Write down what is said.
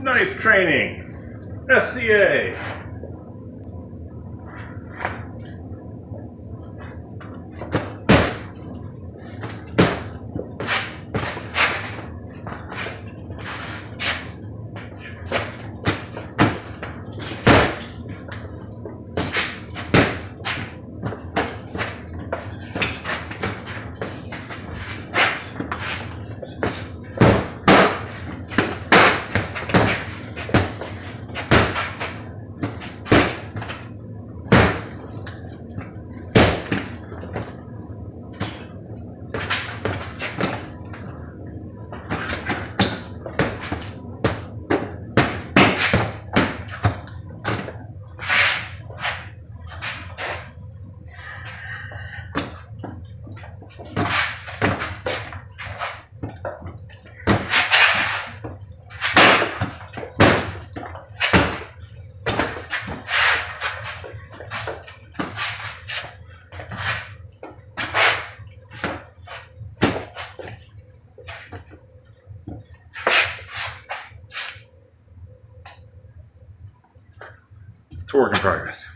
Knife training. SCA. It's a work in progress.